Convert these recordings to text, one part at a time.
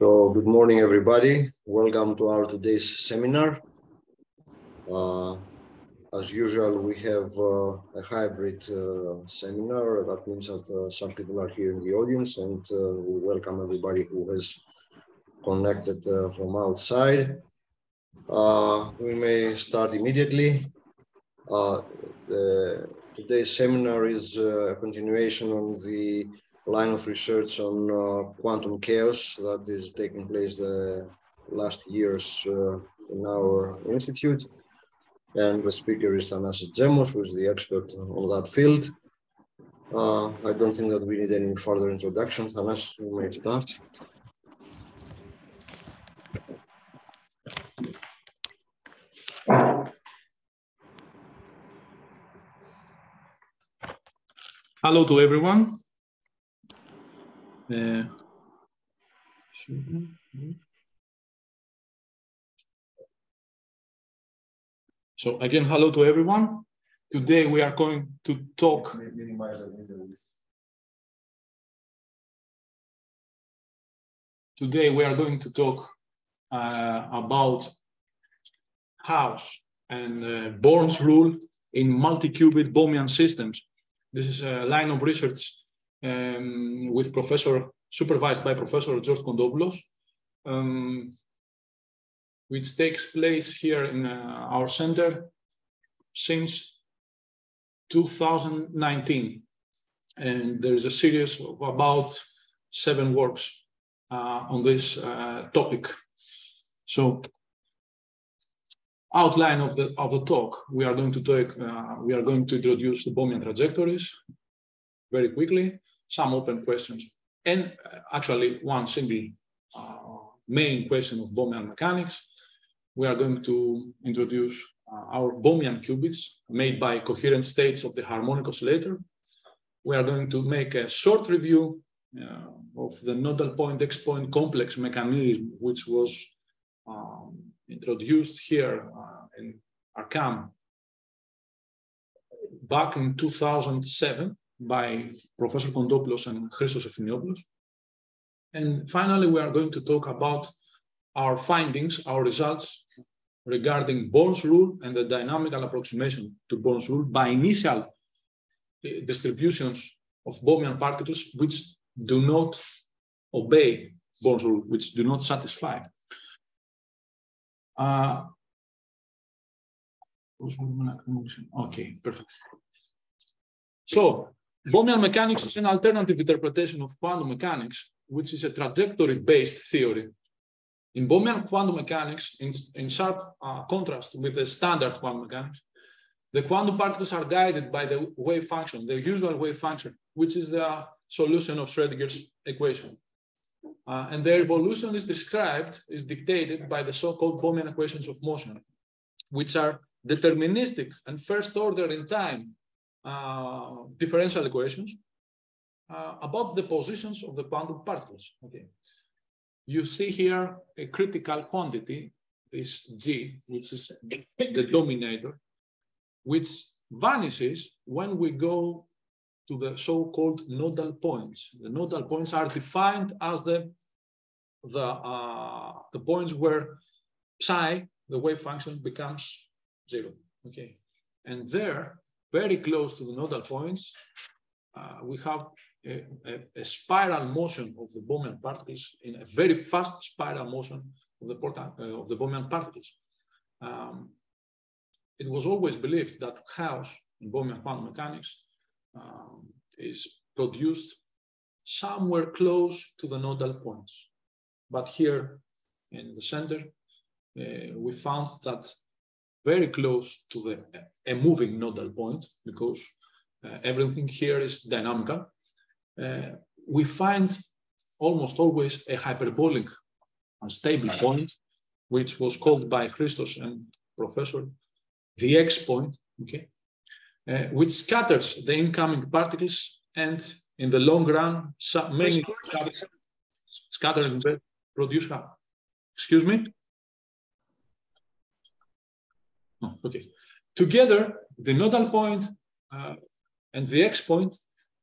So good morning, everybody. Welcome to our today's seminar. Uh, as usual, we have uh, a hybrid uh, seminar. That means that uh, some people are here in the audience and uh, we welcome everybody who has connected uh, from outside. we may start immediately. The, today's seminar is a continuation on the line of research on uh, quantum chaos that is taking place the last years uh, in our institute. And the speaker is Thanasis Tzemos, who is the expert on that field. Uh, I don't think that we need any further introductions Thanas, you may start. Hello to everyone. So again, hello to everyone. Today we are going to talk. Today we are going to talk uh, about chaos and uh, Born's rule in multi-qubit Bohmian systems. This is a line of research um, with professor, supervised by Professor George Contopoulos, um, which takes place here in uh, our center since 2019. And there is a series of about seven works uh, on this uh, topic. So outline of the of the talk we are going to talk uh, we are going to introduce the Bohmian trajectories very quickly some open questions, and uh, actually one single uh, main question of Bohmian mechanics. We are going to introduce uh, our Bohmian qubits made by coherent states of the harmonic oscillator. We are going to make a short review uh, of the nodal point X point complex mechanism, which was um, introduced here uh, in RCAAM back in 2007 by Professor Contopoulos and Christos Efthymiopoulos. And finally, we are going to talk about our findings, our results regarding Born's rule and the dynamical approximation to Born's rule by initial eh, distributions of Bohmian particles which do not obey Born's rule, which do not satisfy. Uh, okay, perfect. So Bohmian mechanics is an alternative interpretation of quantum mechanics, which is a trajectory-based theory. In Bohmian quantum mechanics, in, in sharp uh, contrast with the standard quantum mechanics, the quantum particles are guided by the wave function, the usual wave function, which is the solution of Schrödinger's equation. Uh, and their evolution is described, is dictated by the so-called Bohmian equations of motion, which are deterministic and first order in time uh, differential equations uh, about the positions of the quantum particles. Okay. You see here a critical quantity, this G, which is the dominator, which vanishes when we go to the so-called nodal points. The nodal points are defined as the, the, uh, the points where psi, the wave function, becomes zero. Okay, And there, very close to the nodal points, uh, we have a, a, a, spiral motion of the Bohmian particles in a very fast spiral motion of the, uh, of the Bohmian particles. Um, it was always believed that chaos in Bohmian quantum mechanics um, is produced somewhere close to the nodal points. But here in the center, uh, we found that very close to the a moving nodal point because uh, everything here is dynamical. Uh, we find almost always a hyperbolic unstable point, which was called by Christos and Professor the X point, okay, uh, which scatters the incoming particles and in the long run, many scatter and produce. Excuse me? Oh, okay. Together, the nodal point uh, and the X point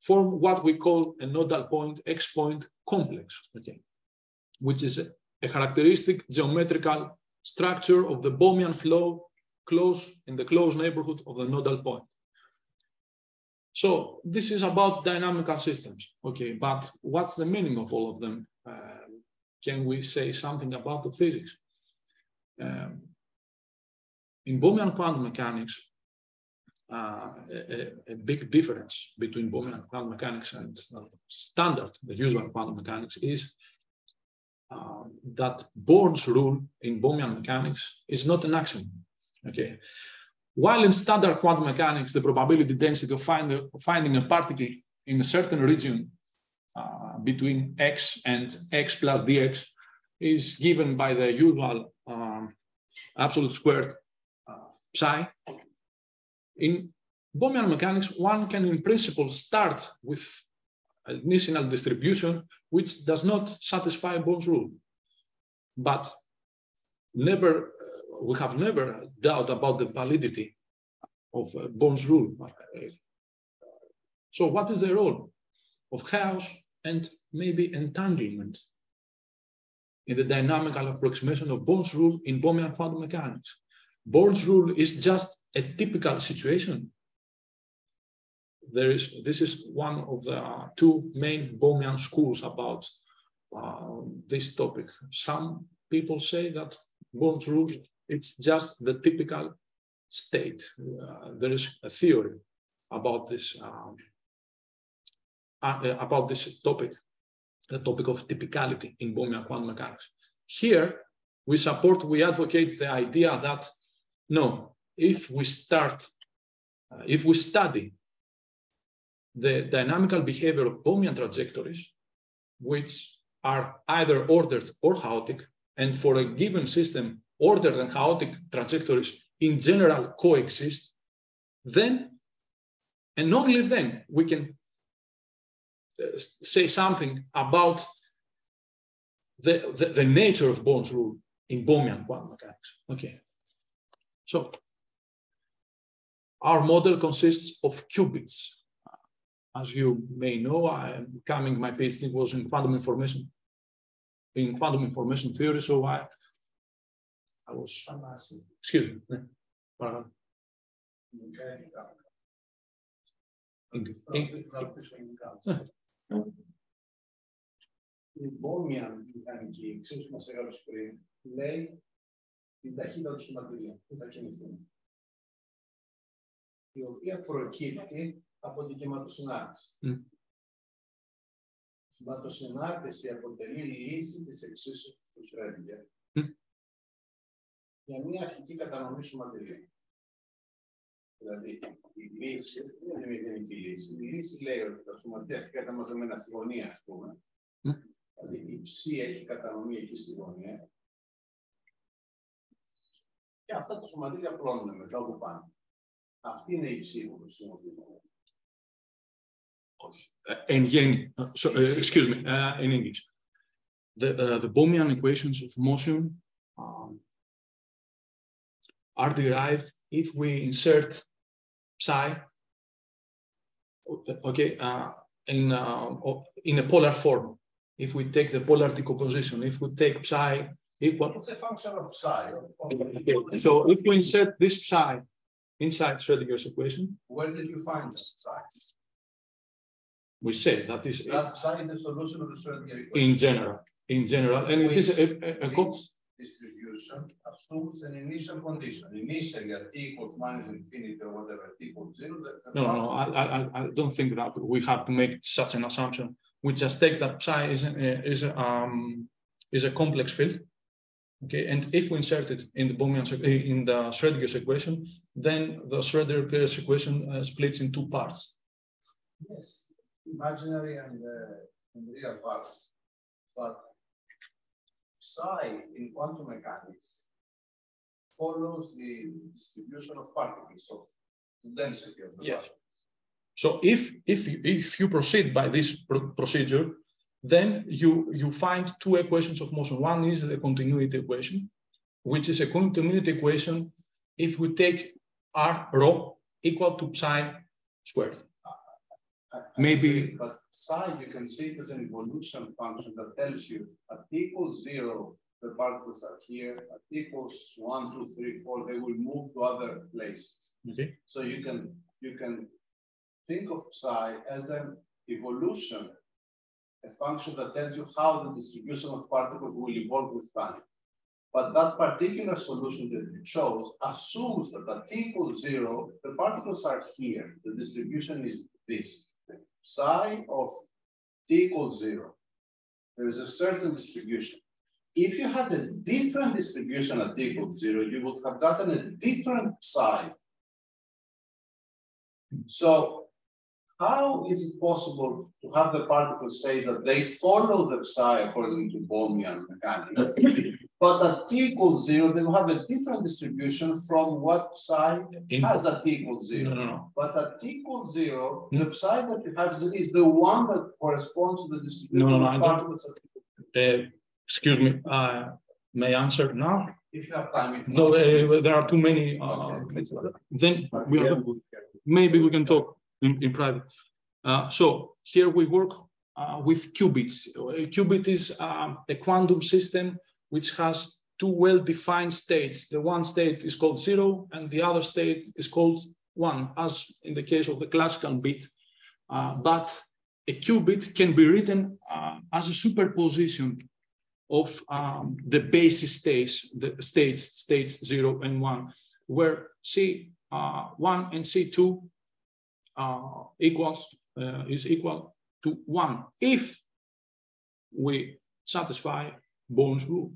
form what we call a nodal point X point complex. Okay. which is a characteristic geometrical structure of the Bohmian flow close in the close neighborhood of the nodal point. So this is about dynamical systems. Okay, but what's the meaning of all of them? Uh, can we say something about the physics? Um, in Bohmian quantum mechanics, uh, a, a, big difference between Bohmian quantum mechanics and uh, standard, the usual quantum mechanics, is uh, that Born's rule in Bohmian mechanics is not an axiom. Okay, while in standard quantum mechanics, the probability density of, find, finding a particle in a certain region uh, between x and x plus dx is given by the usual um, absolute squared psi. In Bohmian mechanics, one can in principle start with an initial distribution which does not satisfy Born's rule. But never, we have never doubt about the validity of Born's rule. So what is the role of chaos and maybe entanglement in the dynamical approximation of Born's rule in Bohmian quantum mechanics? Born's rule is just a typical situation. There is, this is one of the two main Bohmian schools about uh, this topic. Some people say that Born's rule it's just the typical state. Uh, there is a theory about this um, uh, uh, about this topic, the topic of typicality in Bohmian quantum mechanics. Here, we support, we advocate the idea that no, if we start, uh, if we study the dynamical behavior of Bohmian trajectories, which are either ordered or chaotic, and for a given system, ordered and chaotic trajectories in general coexist, then and only then we can uh, say something about the, the, the, nature of Born's rule in Bohmian quantum mechanics. Okay. So our model consists of qubits. As you may know, I am coming, my PhD was in quantum information, in quantum information theory. So I, I was, excuse me. Uh, η μπόμια μηχανική, εξίσου μας έγραψε πριν, λέει την ταχύτητα του σωματιδίου που θα κινηθούν. Η οποία προκύπτει από την κυματοσυνάρτηση. Mm. Η κυματοσυνάρτηση αποτελεί λύση της εξίσου του Σρέντιγκερ για μια αρχική κατανομή σωματιδίου. Δηλαδή, η λύση δεν είναι μηδενική λύση. Η λύση λέει ότι τα σωματεία αρχικά ήταν μαζεμένα στη γωνία, ας πούμε. Mm. Δηλαδή, η ψή έχει κατανομή εκεί στη γωνία και αυτά τα σωματίδια πλώνουν μετά από πάνω. Αυτή είναι η ψήφο που χρησιμοποιούμε. In γέννη, so, uh, excuse me, uh, in English. The, uh, the Bohmian equations of motion um, are derived if we insert psi, okay, uh, in, uh, in a polar form. If we take the polar decomposition, if we take psi equal. It's a function of psi. Okay. So if we insert this psi inside Schrodinger's equation. Where did you find that psi? We say that is that psi is the solution of the Schrodinger equation. In general, in general, and Which it is a, a, a distribution assumes an initial condition. Initially at t equals minus infinity or whatever t equals zero. No, no, no. I, I, I don't think that we have to make such an assumption. We just take that psi is a, is a, um, is a complex field Okay, and if we insert it in the Bohmian in the Schrodinger's equation, then the Schrodinger's equation uh, splits in two parts. Yes, imaginary and, uh, and real parts. But psi in quantum mechanics follows the distribution of particles of the density of the yes. So if if you, if you proceed by this procedure, then you, you find two equations of motion. One is the continuity equation, which is a continuity equation if we take r rho equal to psi squared. maybe But psi, you can see it as an evolution function that tells you at t equals zero, the particles are here, at t equals one, two, three, four, they will move to other places. okay So you can, you can think of psi as an evolution, a function that tells you how the distribution of particles will evolve with time. But that particular solution that you chose assumes that at t equals zero, the particles are here. The distribution is this. Psi of t equals zero. There is a certain distribution. If you had a different distribution at t equals zero, you would have gotten a different psi. So how is it possible to have the particles say that they follow the psi according to Bohmian mechanics? But at t equals zero, they will have a different distribution from what psi in, has at t equals zero. no no But at t equals zero, Hmm. the psi that you have is the one that corresponds to the distribution No, no, no, of particles. at- uh, excuse me uh, may I answer now If you have time. if no not, uh, there are too many uh, Okay. then we are maybe we can talk in, in private. Uh, so here we work uh, with qubits. A qubit is um, a quantum system which has two well-defined states. The one state is called zero and the other state is called one, as in the case of the classical bit. Uh, but a qubit can be written uh, as a superposition of um, the basis states, the states, states zero and one, where C uh, one and C2 uh, equals uh, is equal to one if we satisfy Bohr's rule.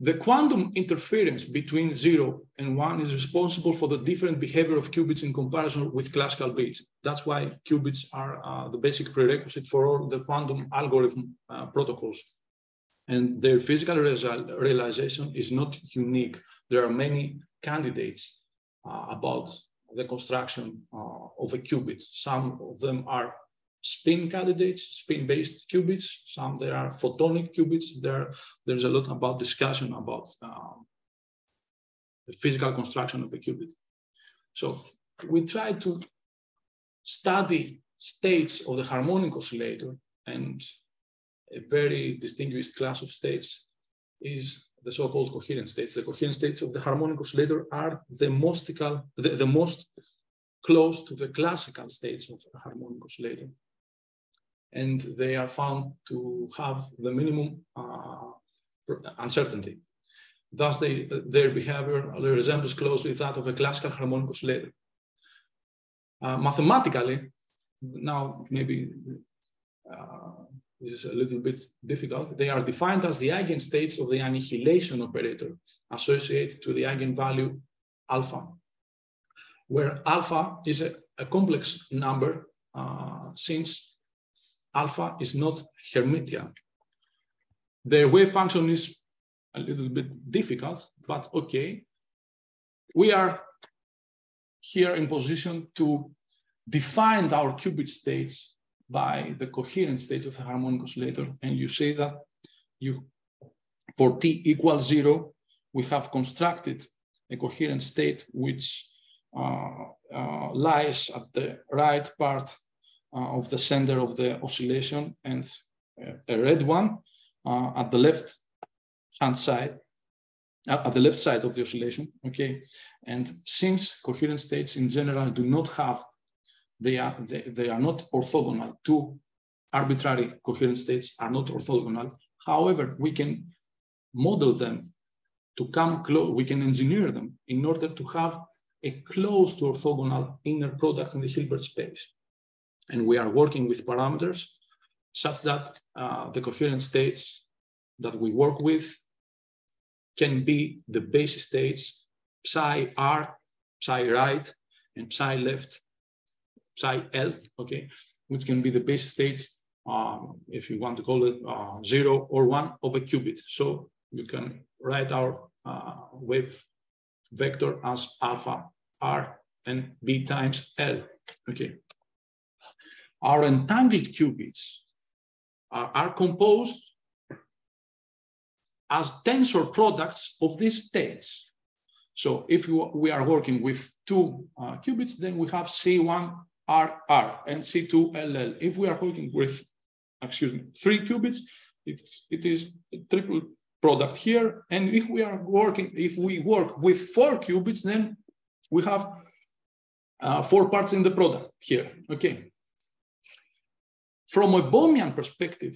The quantum interference between zero and one is responsible for the different behavior of qubits in comparison with classical bits. That's why qubits are uh, the basic prerequisite for all the quantum algorithm uh, protocols. And their physical realization is not unique. There are many candidates uh, about the construction uh, of a qubit. Some of them are spin candidates, spin-based qubits. Some there are photonic qubits. There, there's a lot about discussion about um, the physical construction of a qubit. So we try to study states of the harmonic oscillator and a very distinguished class of states is the so-called coherent states. The coherent states of the harmonic oscillator are the most, the, the most close to the classical states of a harmonic oscillator. And they are found to have the minimum uh, uncertainty. Thus, they, their behavior resembles closely that of a classical harmonic oscillator. Uh, mathematically, now maybe uh, is a little bit difficult. They are defined as the eigenstates of the annihilation operator associated to the eigenvalue alpha, where alpha is a, a complex number uh, since alpha is not Hermitian. Their wave function is a little bit difficult, but okay. We are here in position to define our qubit states by the coherent states of the harmonic oscillator. And you say that you, for t equals zero, we have constructed a coherent state which uh, uh, lies at the right part uh, of the center of the oscillation and a red one uh, at the left hand side, uh, at the left side of the oscillation, okay? And since coherent states in general do not have they are, they, they are not orthogonal. Two arbitrary coherent states are not orthogonal. However, we can model them to come close, we can engineer them in order to have a close to orthogonal inner product in the Hilbert space. And we are working with parameters such that uh, the coherent states that we work with can be the basis states psi r, psi right, and psi left psi L, okay, which can be the base states, um, if you want to call it uh, zero or one of a qubit. So you can write our uh, wave vector as alpha R and B times L, okay. Our entangled qubits are, are composed as tensor products of these states. So if we, are working with two uh, qubits, then we have C1 RR and C2LL. If we are working with, excuse me, three qubits, it's, it is a triple product here. And if we are working, if we work with four qubits, then we have uh, four parts in the product here, okay. From a Bohmian perspective,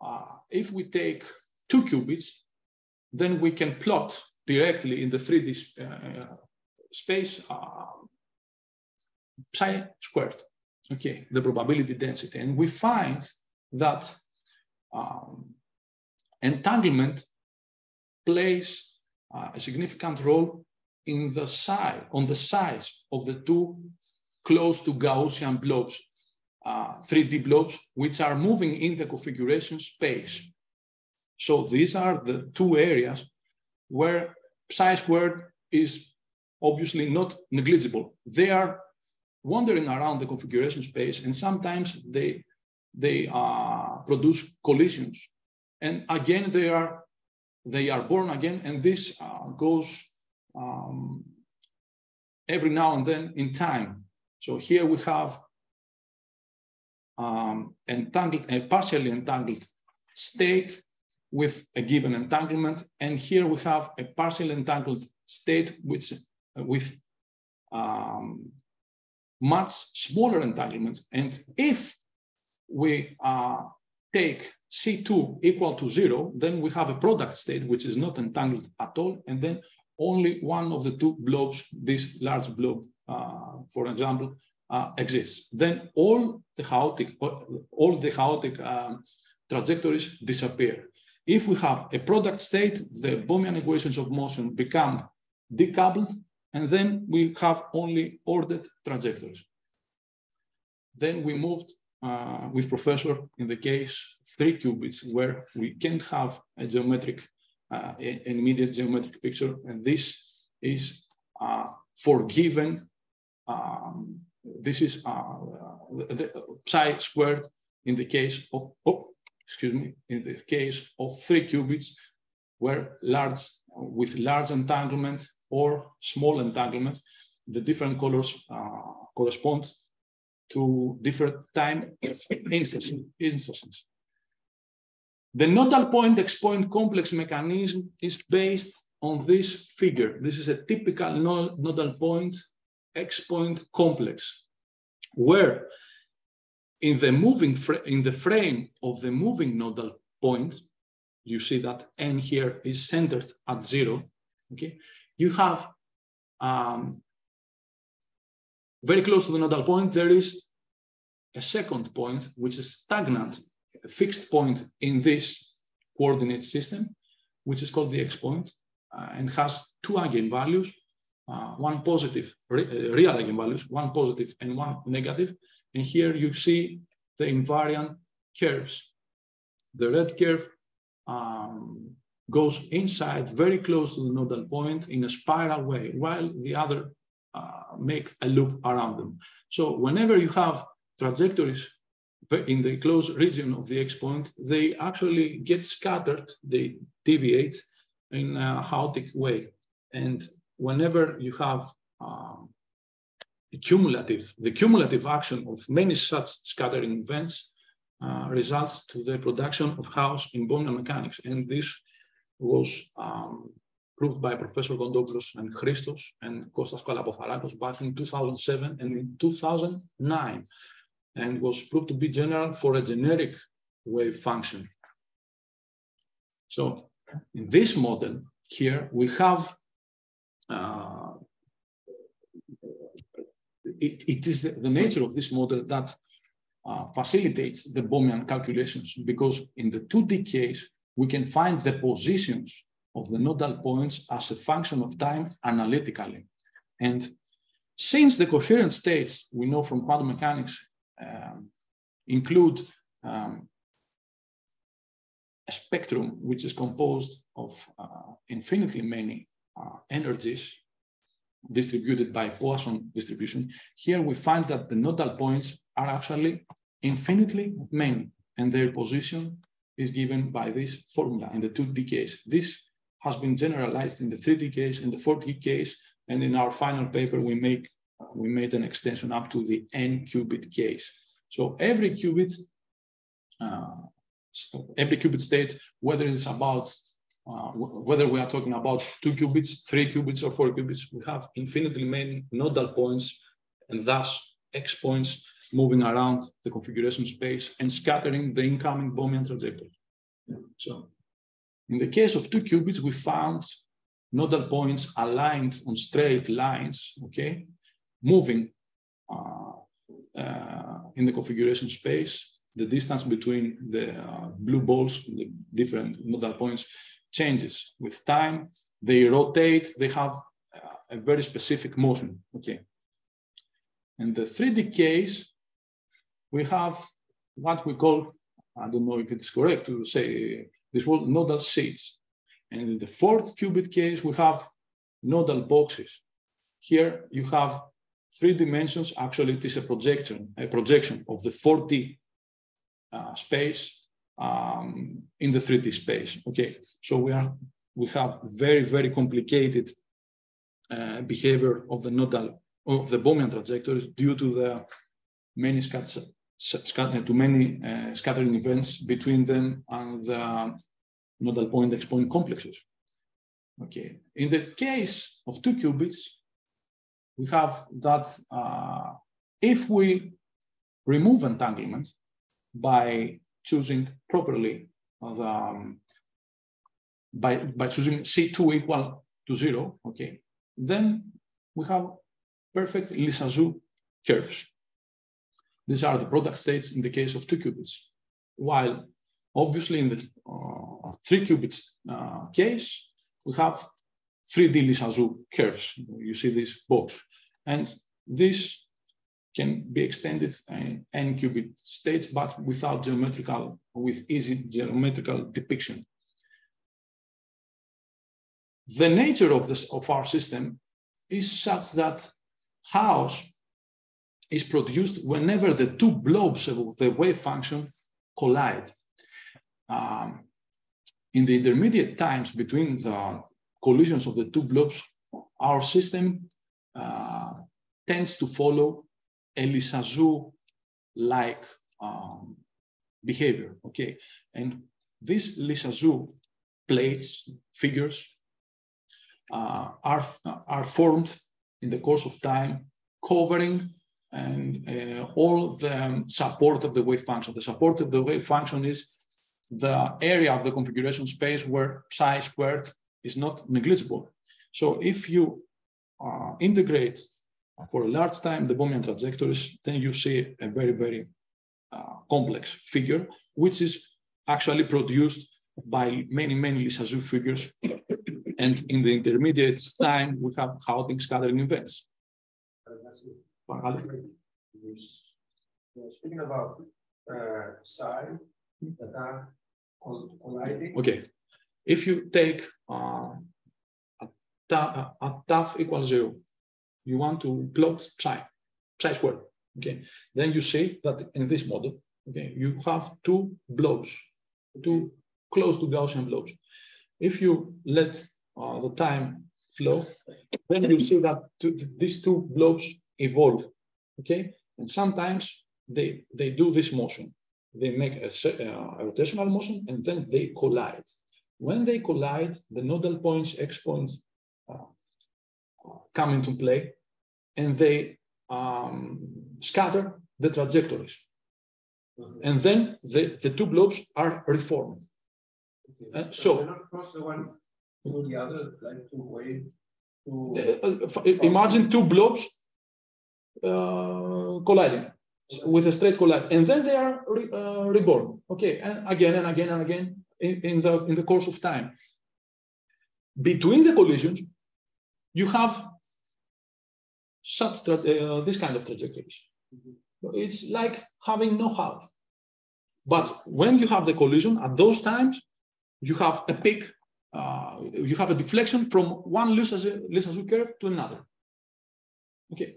uh, if we take two qubits, then we can plot directly in the 3D uh, space uh, psi squared, okay, the probability density. And we find that um, entanglement plays uh, a significant role in the size, on the size of the two close to Gaussian blobs, uh, 3D blobs, which are moving in the configuration space. So these are the two areas where psi squared is obviously not negligible. They are wandering around the configuration space and sometimes they, they uh, produce collisions. And again, they are, they are born again and this uh, goes um, every now and then in time. So here we have um, entangled, a partially entangled state with a given entanglement. And here we have a partially entangled state which, with um, much smaller entanglements. And if we uh, take C2 equal to zero, then we have a product state which is not entangled at all. And then only one of the two blobs, this large blob, uh, for example, uh, exists. Then all the chaotic, all the chaotic um, trajectories disappear. If we have a product state, the Bohmian equations of motion become decoupled, and then we have only ordered trajectories. Then we moved uh, with professor in the case three qubits, where we can't have a geometric, uh, an immediate geometric picture, and this is uh, forgiven. Um, this is uh, the psi squared in the case of, oh, excuse me, in the case of three qubits where large, with large entanglement or small entanglement, the different colors uh, correspond to different time instances. The nodal point X-point complex mechanism is based on this figure. This is a typical nodal point X-point complex, where in the moving in the frame of the moving nodal point, you see that n here is centered at zero. Okay, you have um, very close to the nodal point. There is a second point which is stagnant, a fixed point in this coordinate system, which is called the x point, uh, and has two eigenvalues uh, one positive, re uh, real eigenvalues, one positive and one negative. And here you see the invariant curves. The red curve um, goes inside very close to the nodal point in a spiral way, while the other uh, make a loop around them. So whenever you have trajectories in the close region of the X point, they actually get scattered, they deviate in a chaotic way. And whenever you have um, the cumulative, the cumulative action of many such scattering events uh, results to the production of chaos in Bohmian mechanics. And this was um, proved by Professor Contopoulos and Christos and Kostas Kalapotharakos back in 2007 and in 2009, and was proved to be general for a generic wave function. So in this model here, we have uh, it, it is the, the, nature of this model that uh, facilitates the Bohmian calculations because in the 2D case, we can find the positions of the nodal points as a function of time analytically. And since the coherent states we know from quantum mechanics um, include um, a spectrum which is composed of uh, infinitely many uh, energies distributed by Poisson distribution, here we find that the nodal points are actually infinitely many, and their position is given by this formula in the 2D case. This has been generalized in the 3D case, in the 4D case, and in our final paper, we make we made an extension up to the n qubit case. So every qubit, uh, every qubit state, whether it's about uh, whether we are talking about two qubits, three qubits, or four qubits, we have infinitely many nodal points and thus X points moving around the configuration space and scattering the incoming Bohmian trajectory. So in the case of two qubits, we found nodal points aligned on straight lines, okay, moving uh, uh, in the configuration space. The distance between the uh, blue balls, the different nodal points, changes with time. They rotate, they have uh, a very specific motion, okay. In the 3D case, we have what we call, I don't know if it is correct to say this word nodal seeds. And in the fourth qubit case, we have nodal boxes. Here you have three dimensions. Actually, it is a projection, a projection of the 4D uh, space um, in the 3D space. Okay, so we are we have very very complicated uh, behavior of the nodal of the Bohmian trajectories due to the many scatters to many uh, scattering events between them and the nodal point X point complexes. Okay, in the case of two qubits, we have that uh, if we remove entanglement by choosing properly the, um, by, by choosing C2 equal to zero, okay, then we have perfect Lissajous curves. These are the product states in the case of two qubits. While obviously in the uh, three qubits uh, case, we have 3D Lissajous curves. You see this box. And this can be extended in n qubit states, but without geometrical, with easy geometrical depiction. The nature of this of our system is such that chaos is produced whenever the two blobs of the wave function collide. Um, in the intermediate times between the collisions of the two blobs, our system uh, tends to follow a Lissajous-like um, behavior, okay? And these Lissajous plates, figures, uh, are, are formed in the course of time, covering and uh, all the support of the wave function. The support of the wave function is the area of the configuration space where psi squared is not negligible. So if you uh, integrate for a large time the Bohmian trajectories, then you see a very, very uh, complex figure, which is actually produced by many, many Lissajous figures. and in the intermediate time, we have chaotic scattering events. Speaking about uh, psi that are colliding. Okay. If you take uh, a, ta a equals zero, you want to plot psi, psi squared. Okay. Then you see that in this model, okay, you have two blobs, two close to Gaussian blobs. If you let uh, the time flow, then you see that these two blobs evolve, okay? And sometimes they, they do this motion. They make a, uh, a rotational motion and then they collide. When they collide, the nodal points, X points, uh, come into play and they um, scatter the trajectories. Mm -hmm. And then the, the two blobs are reformed. Okay. Uh, so, so not cross the one to the other, like to wave. To... Uh, imagine two blobs colliding with a straight collide, and then they are re, uh, reborn. Okay, and again and again and again in, in the in the course of time. Between the collisions, you have such uh, this kind of trajectories. Mm-hmm. It's like having no chaos. But when you have the collision at those times, you have a peak, uh, you have a deflection from one Lissajous curve to another. Okay,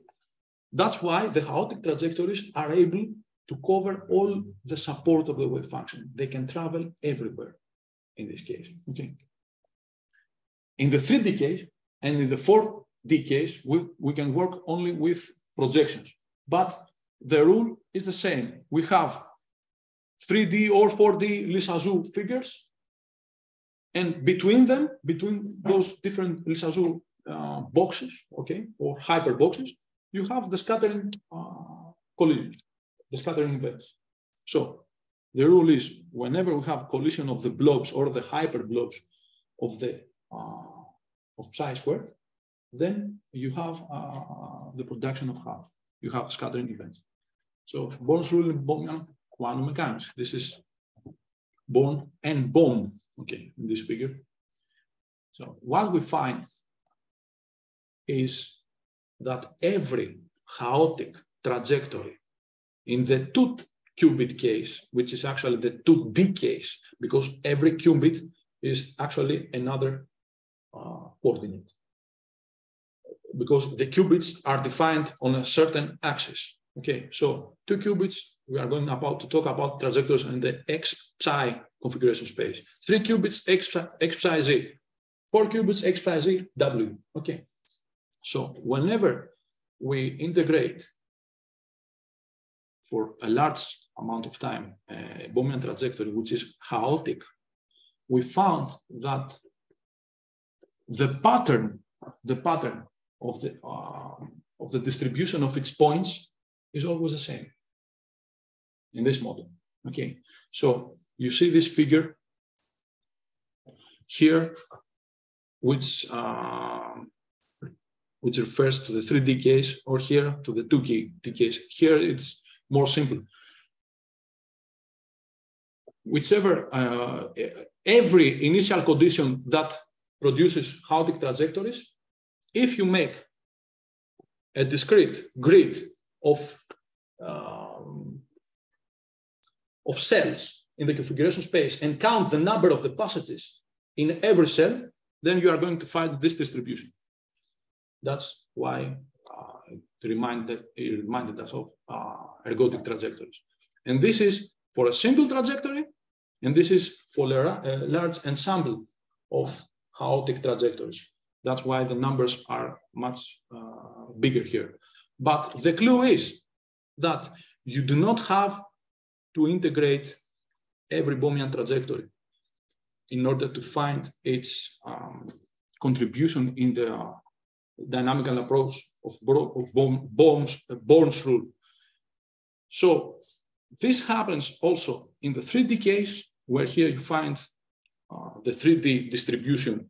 that's why the chaotic trajectories are able to cover all the support of the wave function. They can travel everywhere in this case. Okay. In the 3D case and in the 4D case, we, we can work only with projections. But the rule is the same. We have 3D or 4D Lissajous figures. And between them, between those different Lissajous uh, boxes, okay, or hyper boxes, you have the scattering uh, collisions, the scattering events. So the rule is whenever we have collision of the blobs or the hyper blobs of the uh, of psi squared, then you have uh, the production of half. You have scattering events. So Born's rule in Bohmian quantum mechanics. This is Born and Bohm, okay, in this figure. So what we find is that every chaotic trajectory in the two qubit case, which is actually the 2D case, because every qubit is actually another uh, coordinate. Because the qubits are defined on a certain axis. Okay, so two qubits, we are going about to talk about trajectories in the x psi configuration space. Three qubits, x x psi z. Four qubits, x psi z, w. Okay, so whenever we integrate for a large amount of time a Bohmian trajectory, which is chaotic, we found that the pattern, the pattern of the uh, of the distribution of its points is always the same in this model. Okay, so you see this figure here, which uh, which refers to the 3D case, or here to the 2D case. Here it's more simple. Whichever uh, every initial condition that produces chaotic trajectories, if you make a discrete grid of um, of cells in the configuration space and count the number of the passages in every cell, then you are going to find this distribution. That's why uh, it, reminded, it reminded us of uh, ergodic trajectories. And this is for a single trajectory, and this is for a, large ensemble of chaotic trajectories. That's why the numbers are much uh, bigger here. But the clue is that you do not have to integrate every Bohmian trajectory in order to find its um, contribution in the uh, dynamical approach of, of Bohm's, uh, Born's rule. So this happens also in the 3D case, where here you find uh, the 3D distribution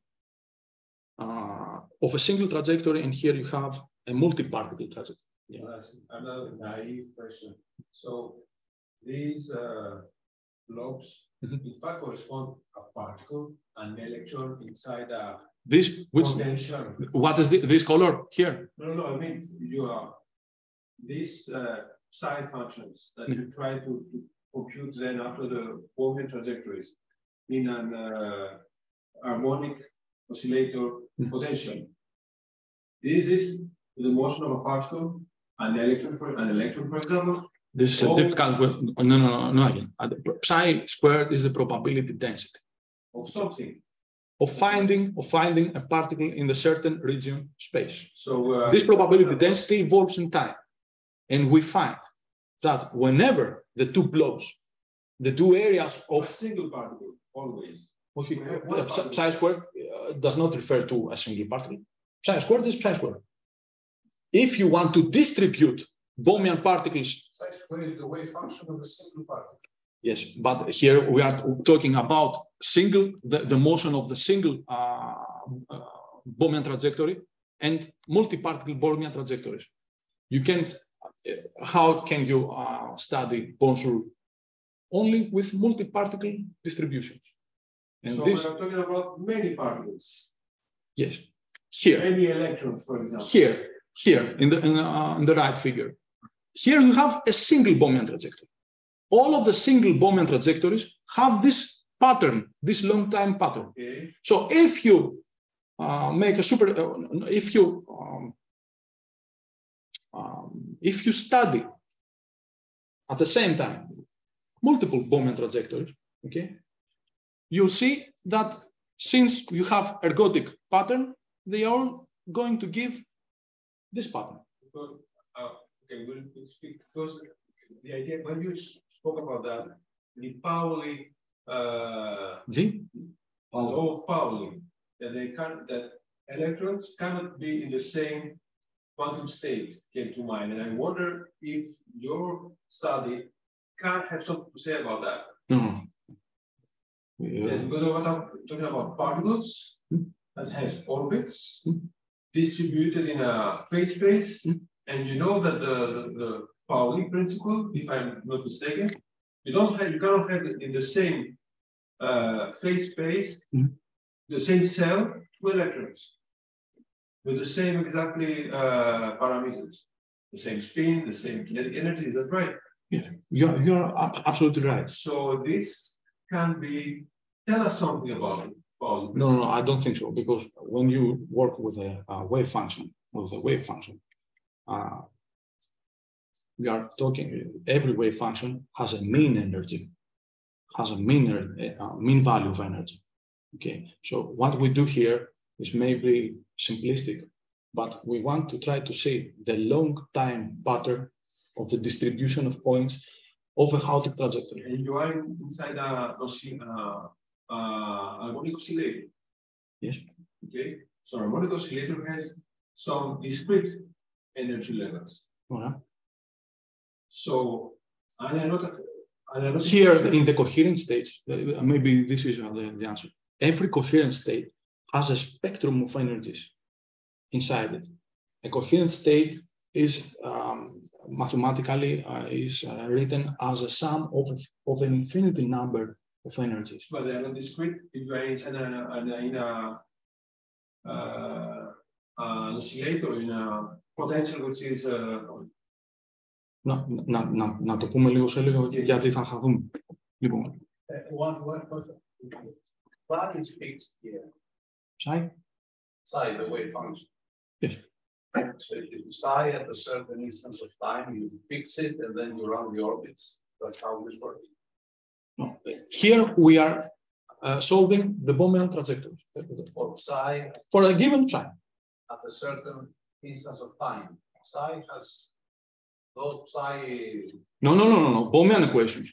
uh, of a single trajectory, and here you have a multi-particle trajectory. Yeah. Another naive question. So these uh, blobs, mm -hmm. in fact, correspond a particle, an electron inside a this which potential. what is the, this color here? No, no, I mean you are these uh, psi functions that mm -hmm. you try to, to, compute then after the Bohmian trajectories in an uh, harmonic oscillator mm -hmm. potential. Is this the motion of a particle, an electron for an electron, for example? This is a difficult question. No, no, no, no. Uh, psi squared is the probability density. Of something. Of finding, of finding a particle in the certain region space. So uh, this probability density evolves in time. And we find that whenever the two blobs, the two areas of a single particle, always. Okay, psi squared uh, does not refer to a single particle. Psi squared is psi squared. If you want to distribute Bohmian particles. Square is the wave function of a single particle. Yes, but here we are talking about single, the, the motion of the single uh, uh, Bohmian trajectory and multi-particle Bohmian trajectories. You can't, uh, how can you uh, study Born's rule? Only with multi-particle distributions. And so this, we are talking about many particles. Yes, here. Any electrons, for example. Here, here in the, in, uh, in the right figure. Here you have a single Bohmian trajectory. All of the single Bohmian trajectories have this pattern, this long time pattern. Okay. So if you uh, make a super, uh, if you um, um, if you study at the same time multiple Bohmian trajectories, okay, you'll see that since you have ergodic pattern, they are going to give this pattern. Because, uh, okay, we'll, we'll speak because the idea when you spoke about that, the Pauli, uh, The the law of Pauli, that they can that electrons cannot be in the same quantum state came to mind, and I wonder if your study can have something to say about that. Yes, Uh, because what I'm talking about particles Hmm. that have orbits Hmm. distributed in a phase space, Hmm. and you know that the, the, the Pauli principle, if I'm not mistaken, you don't have you cannot have in the same uh, phase space, Hmm. the same cell, two electrons with the same exactly uh, parameters, the same spin, the same kinetic energy. That's right. Yeah, you're you're absolutely right. So this can be tell us something about it. Pauli No, no, no, I don't think so because when you work with a, a wave function, with a wave function, uh, we are talking. Every wave function has a mean energy, has a mean er- uh, mean value of energy. Okay, so what we do here is maybe simplistic, but we want to try to see the long time pattern of the distribution of points of a chaotic trajectory. and you are inside a uh, uh, harmonic oscillator. Yes. Okay, so harmonic oscillator has some discrete energy levels. All right. So, and I'm not, and I'm not Here in the coherent stage, uh, maybe this is uh, the, answer. Every coherent state has a spectrum of energies inside it. A coherent state is um, mathematically uh, is uh, written as a sum of, of an infinity number of energies. but they are not discrete. If you are inside a, in a uh, an oscillator in a potential which is uh, Να, να, να, να το πούμε λίγο σε λίγο γιατί θα χαθούμε. Λοιπόν, Uh, One, one question. What is fixed here? ψάει. Psi, the wave function. Yes. So if you psi at a certain instance of time, you fix it and then you run the orbits. That's how this works. No. Here we are uh, solving the Bohmian trajectories For psi for a given time. at a certain instance of time. Psi has those psi, No, no, no, no, no. Bohmian equations.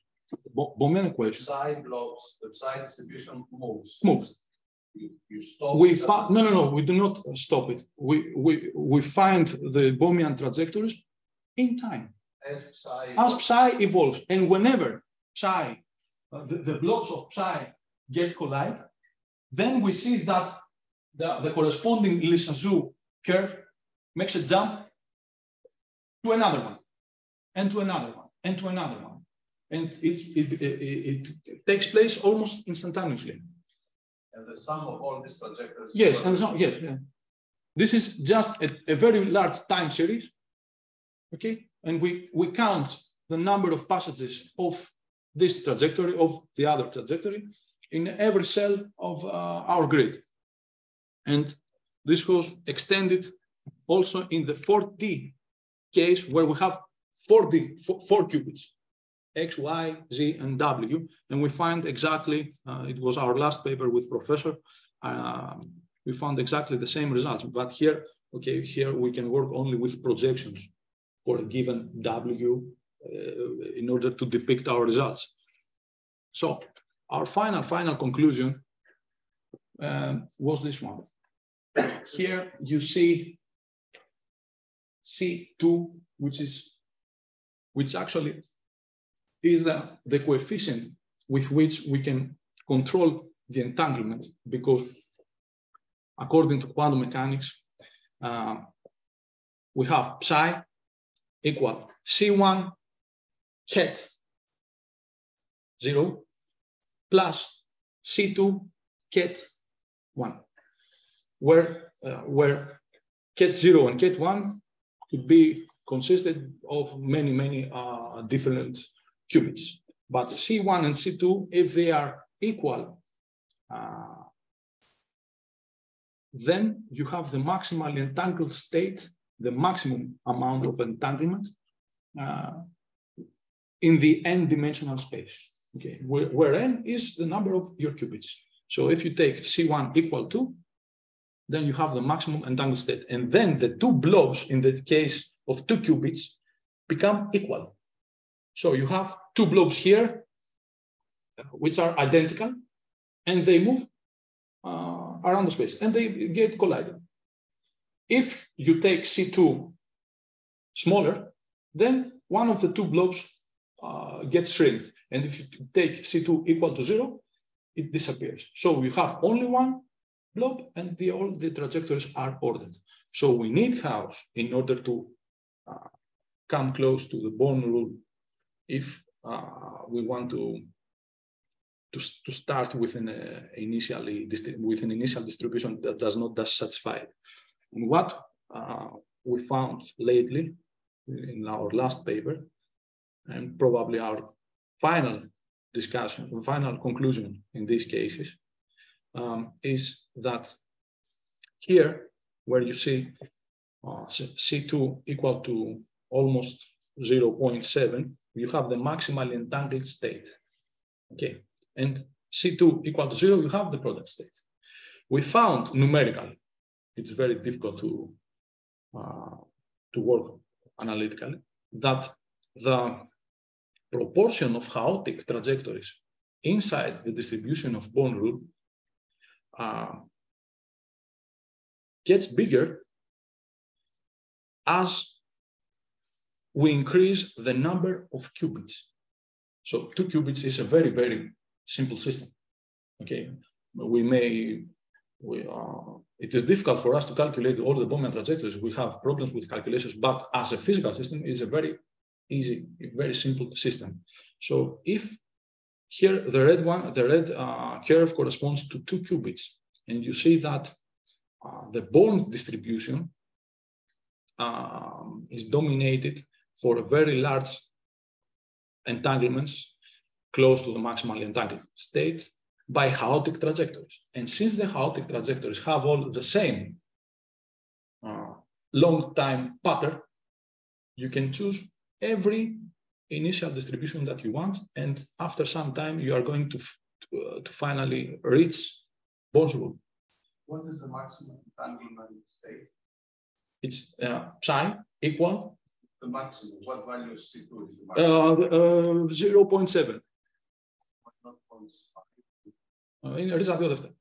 Bo- Bohmian equations. psi blocks, the psi distribution moves. Moves. You, you stop. We find no, no, no. We do not stop it. We we we find the Bohmian trajectories in time As psi. as psi evolves, and whenever psi, uh, the, the blocks of psi get collide, then we see that the, the corresponding Lissajous curve makes a jump to another one, and to another one, and to another one, and it's, it, it, it takes place almost instantaneously. And the sum of all these trajectories. Yes, and so, yes, yeah. This is just a, a very large time series, okay? And we, we count the number of passages of this trajectory, of the other trajectory, in every cell of uh, our grid. And this was extended also in the 4D case where we have 4D, four, four qubits, X, Y, Z, and W. And we find exactly, uh, it was our last paper with professor, um, we found exactly the same results. But here, okay, here we can work only with projections for a given W uh, in order to depict our results. So our final, final conclusion um, was this one. Here you see C2, which is, which actually is the coefficient with which we can control the entanglement because according to quantum mechanics, uh, we have psi equal C1 ket 0 plus C2 ket 1, where, uh, where ket 0 and ket 1 could be consisted of many, many uh, different qubits. But C1 and C2, if they are equal, uh, then you have the maximally entangled state, the maximum amount of entanglement uh, in the n-dimensional space, okay, where, where n is the number of your qubits. So if you take C1 equal to, then you have the maximum entangled state. And then the two blobs in the case of two qubits become equal. So you have two blobs here, which are identical, and they move uh, around the space and they get collided. If you take C2 smaller, then one of the two blobs uh, gets shrinked. And if you take C2 equal to zero, it disappears. So you have only one blob and the, all the trajectories are ordered. So we need chaos in order to uh, come close to the Born rule if uh, we want to, to, to start with an, uh, initially, with an initial distribution that does not satisfy it. And what uh, we found lately in our last paper, and probably our final discussion, final conclusion in these cases, um, is that here, where you see uh, C2 equal to almost 0.7, you have the maximally entangled state. Okay, and C2 equal to zero, you have the product state. We found numerically, it's very difficult to, uh, to work analytically, that the proportion of chaotic trajectories inside the distribution of Born rule uh, gets bigger as we increase the number of qubits. So two qubits is a very, very simple system. Okay, we may, we, uh, it is difficult for us to calculate all the Bohmian trajectories. We have problems with calculations, but as a physical system, it's a very easy, very simple system. So if here the red one, the red uh, curve corresponds to two qubits, and you see that uh, the Born distribution um, is dominated for a very large entanglements close to the maximally entangled state by chaotic trajectories. And since the chaotic trajectories have all the same uh, long time pattern, you can choose every initial distribution that you want. And after some time, you are going to, to, uh, to finally reach rule. What is the maximum entanglement state? It's uh, psi equal. The maximum, what value is C2 is the maximum? Uh, uh, 0.7. Είναι ρίζα 2 δεύτερα.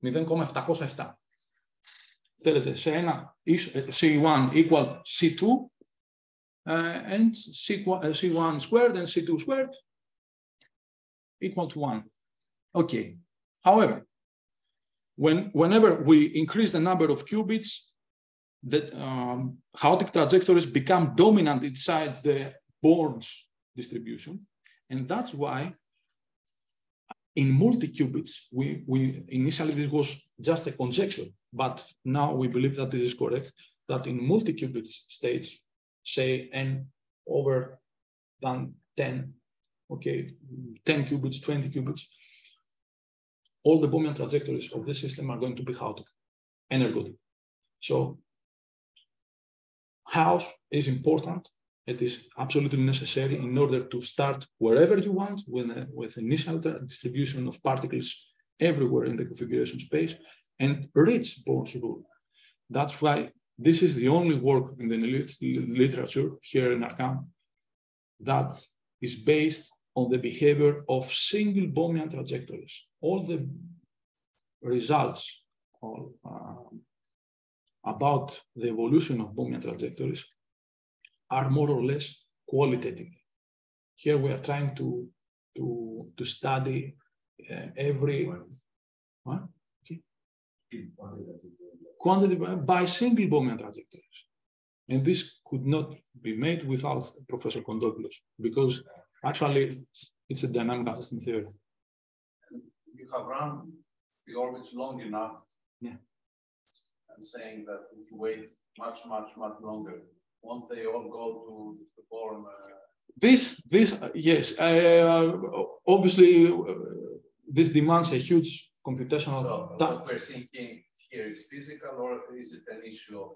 0,707. Θέλετε σε ένα C1 equal C2 uh, and C1, C1 squared and C2 squared equal to 1. Okay. However, when, whenever we increase the number of qubits, the um, chaotic trajectories become dominant inside the Born's distribution. And that's why in multi-qubits, we, we initially this was just a conjecture, but now we believe that this is correct, that in multi-qubit states, say n over than 10, okay, 10 qubits, 20 qubits, all the Bohmian trajectories of the system are going to be chaotic, energetic. So Chaos is important. It is absolutely necessary in order to start wherever you want with, a, with initial distribution of particles everywhere in the configuration space and reach Born's rule. That's why this is the only work in the literature here in RCAAM that is based on the behavior of single Bohmian trajectories. All the results of, uh, about the evolution of Bohmian trajectories are more or less qualitative. Here we are trying to, to, to study uh, every what? Okay. quantity by single Bohmian trajectories. And this could not be made without Professor Contopoulos, because actually it's a dynamic system theory. You have run the orbits long enough. Yeah. And saying that if you wait much, much, much longer, won't they all go to the Born? Uh... This, this, uh, yes. Uh, obviously, uh, this demands a huge computational. So, what we're thinking here is physical, or is it an issue of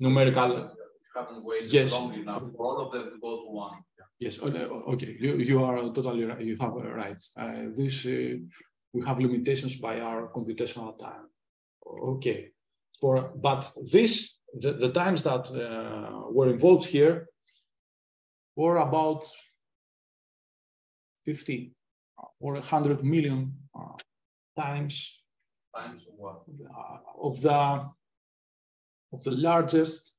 numerical? You haven't waited yes. long enough for all of them to go to one. Yes. Okay. You, you are totally right. You have right. Uh, this uh, we have limitations by our computational time. Okay. For but this the, the times that uh, were involved here were about 50 or 100 million uh, times Times of what? uh, of the of the largest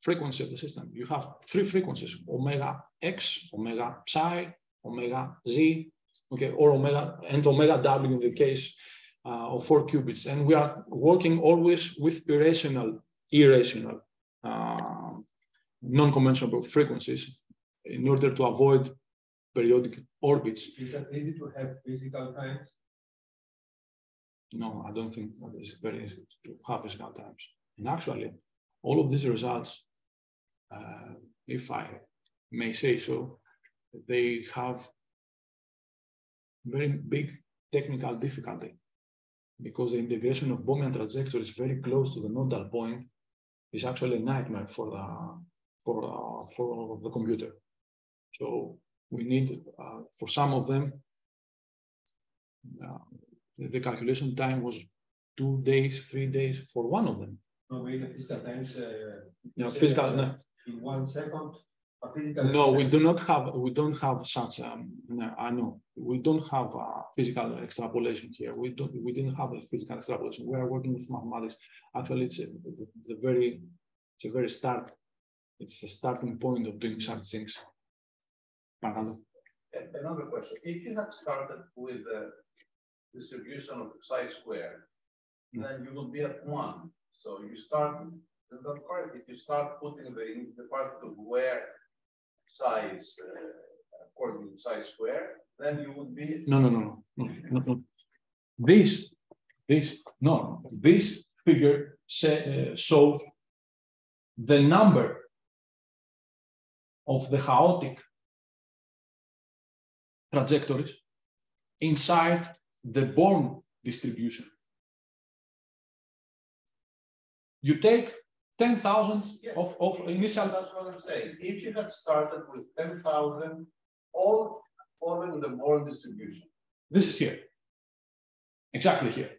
frequency of the system. You have three frequencies: omega x, omega psi, omega z, okay, or omega and omega w in the case uh, of four qubits. And we are working always with irrational, irrational, uh, non-conventional frequencies in order to avoid periodic orbits. Is that easy to have physical times? No, I don't think that is very easy to have physical times. And actually, all of these results, uh, if I may say so, they have very big technical difficulty because the integration of Bohmian trajectories very close to the nodal point is actually a nightmare for the for uh, for the computer. So we need uh, for some of them uh, the calculation time was two days, three days for one of them. No, we the physical times. Uh, Yeah, physical. No, In one second. A physical no, we do not have. We don't have such. Um, no, uh, I know we don't have a physical extrapolation here. We don't. We didn't have a physical extrapolation. We are working with mathematics. Actually, it's uh, a, the, the very. It's a very start. It's the starting point of doing such things. Marcelo? Another question, if you had started with the distribution of psi square, hmm. then you will be at one. So you start, is that correct? If you start putting the, the particle where is uh, according to psi square, then you would be. No, no, no, no, no, no, no. This, this, no, this figure say, uh, shows the number of the chaotic trajectories inside the Born distribution. You take 10,000 Yes. of, of initial, That's what I'm saying. If you had started with ten thousand, all following the Born distribution. this is here. Exactly here.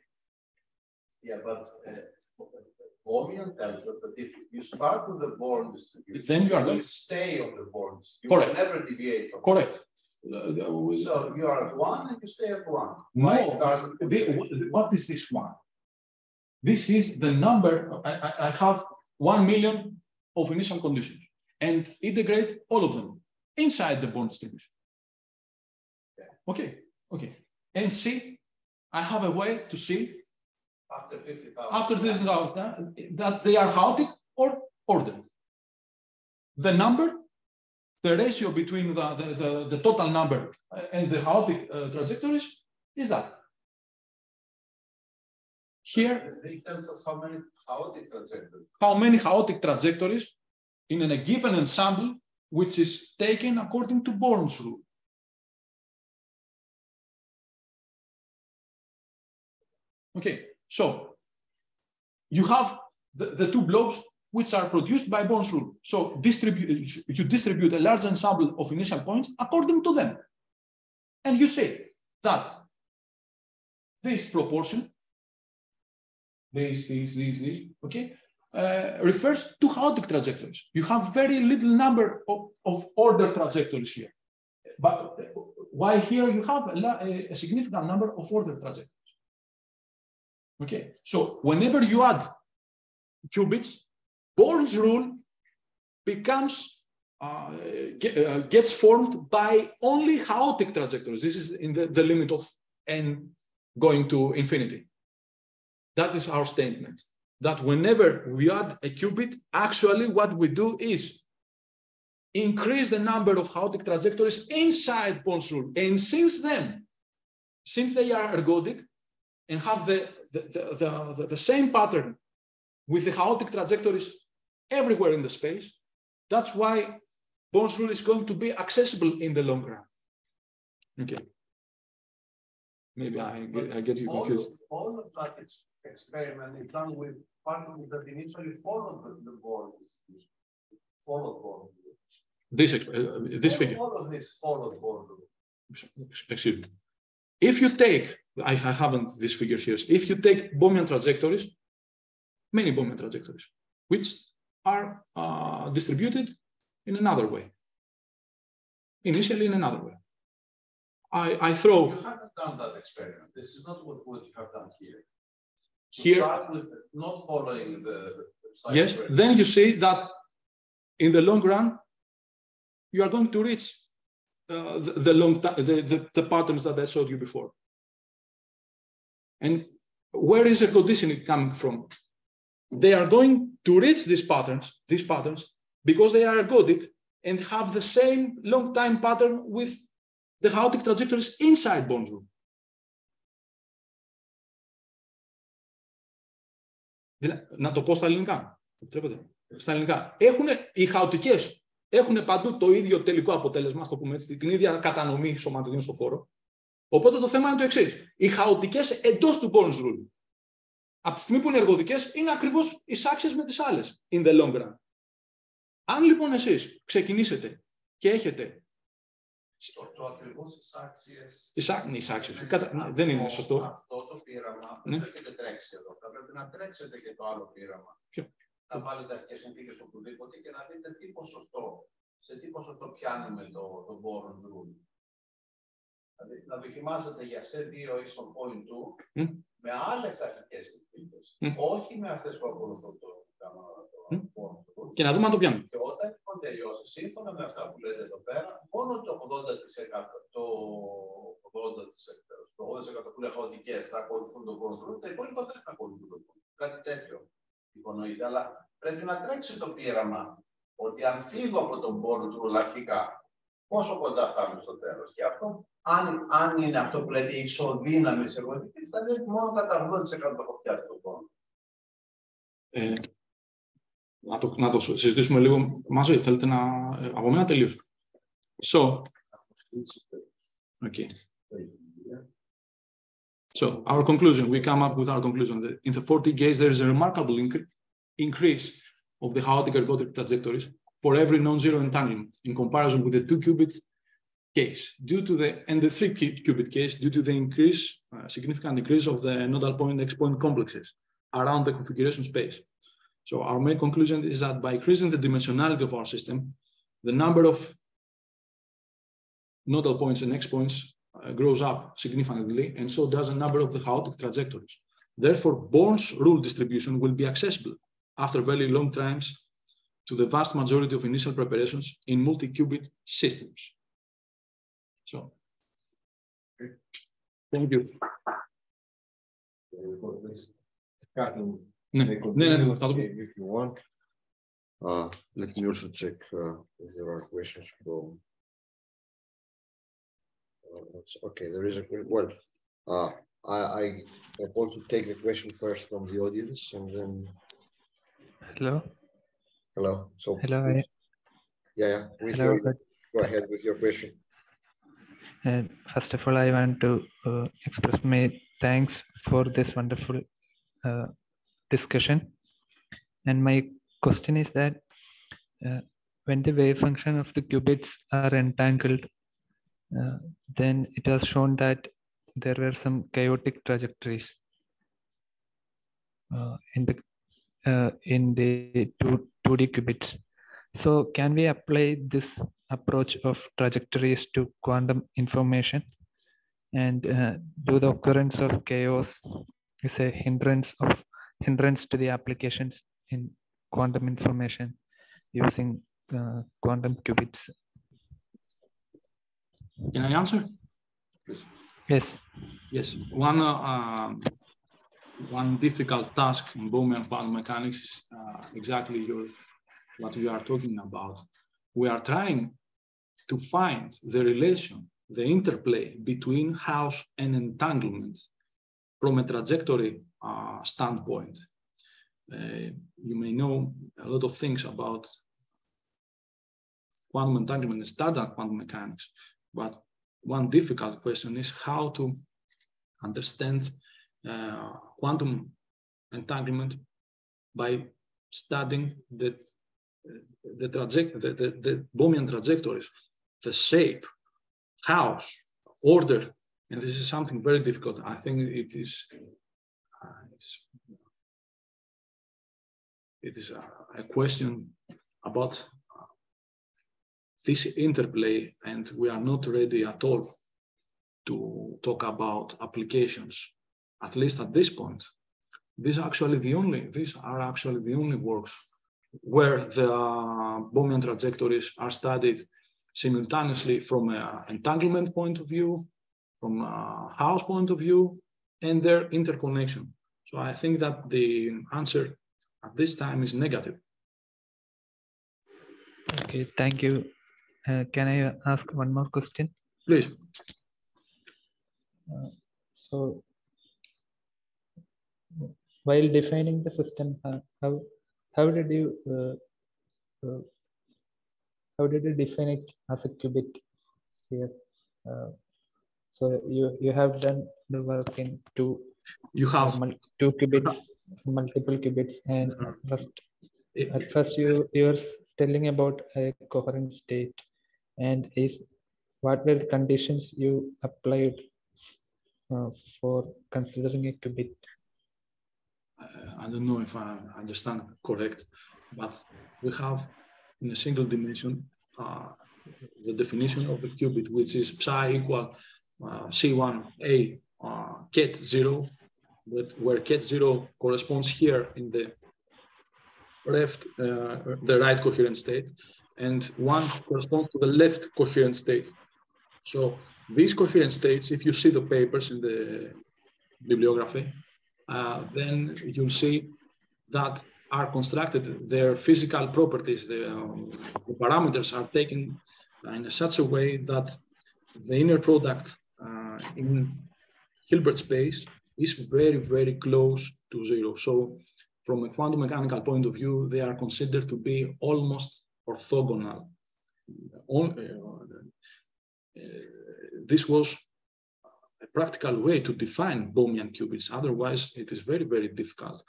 Yeah, but uh, Bohmian tells us that if you start with the Born distribution. Then you are done. stay on the Born. You Correct. never deviate from. Correct. Uh, So you are at one and you stay at one. No, what is this one? This is the number, I, I, I have 1 million of initial conditions and integrate all of them inside the Born distribution. Okay, okay. And see, I have a way to see After fifty thousand. after this uh, that they are chaotic or ordered. The number, the ratio between the, the, the, the total number and the chaotic uh, trajectories is that. Here, This tells us how many chaotic trajectories. how many chaotic trajectories in a given ensemble which is taken according to Born's rule. Okay, so you have the, the two blobs which are produced by Born's rule. So distribute, you distribute a large ensemble of initial points according to them. And you say that this proportion, this, this, this, this, okay, uh, refers to chaotic trajectories. You have very little number of, of order trajectories here. But why here you have a, a, significant number of order trajectories. Okay, so whenever you add qubits, Born's rule becomes uh, ge- uh, gets formed by only chaotic trajectories. This is in the, the limit of n going to infinity. That is our statement. That whenever we add a qubit, actually what we do is increase the number of chaotic trajectories inside Born's rule. And since then, since they are ergodic and have the, the, the, the, the same pattern with the chaotic trajectories everywhere in the space, that's why Born's rule is going to be accessible in the long run. Okay. Maybe I get, I get you All of, confused. all of that ex- experiment is done with particles that initially followed the, the distribution. Followed Born. This, uh, this figure. All of this followed Born. excuse me. If you take I, I haven't this figure here. If you take Bohmian trajectories, many Bohmian trajectories, which are uh, distributed in another way, initially in another way. I, I throw. You haven't done that experiment. This is not what, what you have done here. Here- start with not following the. the Yes, then you see that in the long run, you are going to reach uh, the, the long the, the, the patterns that I showed you before. And where is the conditioning coming from? They are going to reach these patterns, these patterns, because they are ergodic and have the same long time pattern with the chaotic trajectories inside Bohn's rule. Δηλα- Να το πω στα ελληνικά. Επιτρέπετε. Στα ελληνικά. Έχουν, οι χαοτικές έχουν παντού το ίδιο τελικό αποτέλεσμα, ας το πούμε έτσι, την ίδια κατανομή σωματιδίων στον χώρο. Οπότε το θέμα είναι το εξής. Οι χαοτικές εντός του Bones Rule, από τη στιγμή που είναι εργοδικές, είναι ακριβώς εισάξιε με τις άλλες. In the long run. Αν λοιπόν εσείς ξεκινήσετε και έχετε. Το, το ακριβώς εισάξιες Εισά... Ναι, εισάξιες. Ναι, Κατα... αυτό- Δεν είναι σωστό. Αυτό το πείραμα Ναι. δεν έχετε τρέξει εδώ. Θα πρέπει να τρέξετε και το άλλο πείραμα. Ποιο; Να βάλετε αρχές συνθήκες οπουδήποτε και να δείτε τι ποσοστό, σε τι ποσοστό πιάνουμε το, το Boron rule. Δηλαδή να δοκιμάζετε για σε 2 ίσον point 2 Μμ. με άλλες αρχικές συνθήκες. Μμ. Όχι με αυτές που ακολουθούν το, το, Μμ. το Boron rule. Και να δούμε αν το πιάνουμε. Και όταν λοιπόν τελειώσει, σύμφωνα με αυτά που λέτε εδώ πέρα, μόνο το 80%, το 80%, το 80% που είναι χαοτικέ θα ακολουθούν τον κόντρο, τα υπόλοιπα δεν θα ακολουθούν τον κόντρο. Κάτι τέτοιο υπονοείται. Αλλά πρέπει να τρέξει το πείραμα ότι αν φύγω από τον πόρο του αρχικά, πόσο κοντά θα είμαι στο τέλος. Και αυτό, αν, αν είναι αυτό που λέτε ισοδύναμη εργοτική, θα λέει ότι μόνο κατά 80% θα έχω πιάσει τον πόνο. Ε, να, το, να το συζητήσουμε λίγο μαζί. Θέλετε να... ε, Από μένα τελείως. So, okay. So our conclusion, we come up with our conclusion that in the 40 case, there is a remarkable incre- increase of the chaotic ergodic trajectories for every non-zero entanglement in comparison with the two qubit case due to the, and the three cu- qubit case due to the increase, uh, significant increase of the nodal point X point complexes around the configuration space. So our main conclusion is that by increasing the dimensionality of our system, the number of nodal points and X points uh, grows up significantly, and so does the number of the chaotic trajectories. Therefore, Born's rule distribution will be accessible after very long times to the vast majority of initial preparations in multi-qubit systems. So, thank you. If you want, uh, let me also check uh, if there are questions from. Uh, okay, there is a well. Uh, I, I propose to take the question first from the audience and then. Hello. Hello. So. Hello. Please, yeah, yeah. We Hello, hear you. Go ahead with your question. And first of all, I want to uh, express my thanks for this wonderful uh, discussion. And my question is that uh, when the wave function of the qubits are entangled, uh, then it was shown that there were some chaotic trajectories uh, in the uh, in the two 2D qubits. So can we apply this approach of trajectories to quantum information? And uh, do the occurrence of chaos is a hindrance of hindrance to the applications in quantum information using uh, quantum qubits? Can I answer? Yes. Yes, one uh, um, one difficult task in Bohmian quantum mechanics is uh, exactly your, what we are talking about. We are trying to find the relation, the interplay between chaos and entanglement from a trajectory uh, standpoint. Uh, you may know a lot of things about quantum entanglement and standard quantum mechanics, but one difficult question is how to understand uh, quantum entanglement by studying the the traject the, the, the Bohmian trajectories, the shape, chaos, order And this is something very difficult. I think it is, uh, it is a, a, question about this interplay, and we are not ready at all to talk about applications, at least at this point. These are actually the only, these are actually the only works where the Bohmian trajectories are studied simultaneously from an entanglement point of view, from a chaos point of view, and their interconnection. So I think that the answer at this time is negative. Okay, thank you. Uh, can I ask one more question? Please. Uh, so, while defining the system, uh, how how did you uh, uh, how did you define it as a qubit here? Uh, so you you have done the work in two you have two qubits multiple qubits and at first at first you you were telling about a coherent state and is what were the conditions you applied uh, for considering a qubit? I don't know if I understand correct, but we have in a single dimension uh, the definition of a qubit, which is psi equal uh, C1A uh, ket zero, but where ket zero corresponds here in the left, uh, the right coherent state, and one corresponds to the left coherent state. So these coherent states, if you see the papers in the bibliography, uh, then you'll see that are constructed, their physical properties, the, um, the parameters are taken in such a way that the inner product uh, in Hilbert space is very, very close to zero. So from a quantum mechanical point of view, they are considered to be almost orthogonal. On, uh, uh, this was a practical way to define Bohmian qubits. Otherwise, it is very, very difficult.